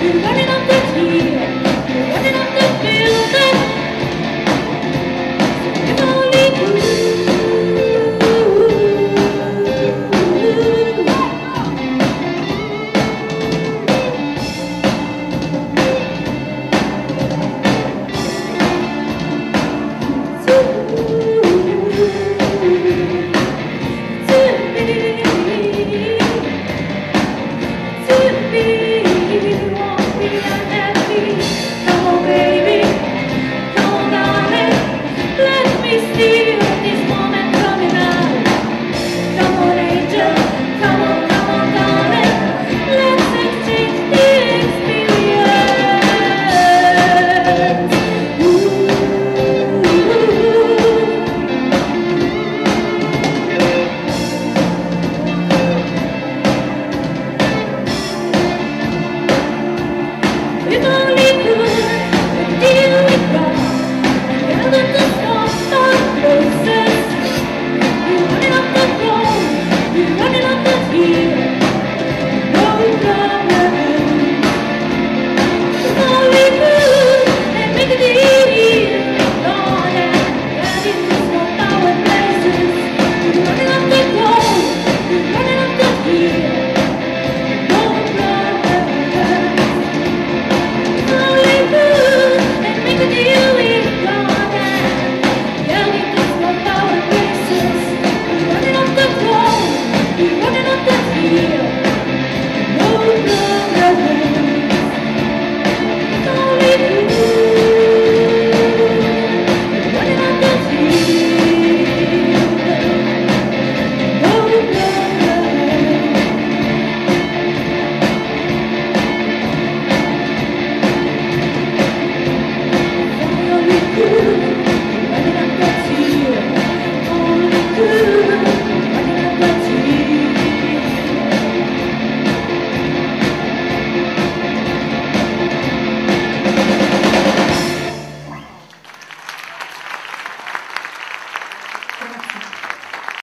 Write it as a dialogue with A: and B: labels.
A: Don't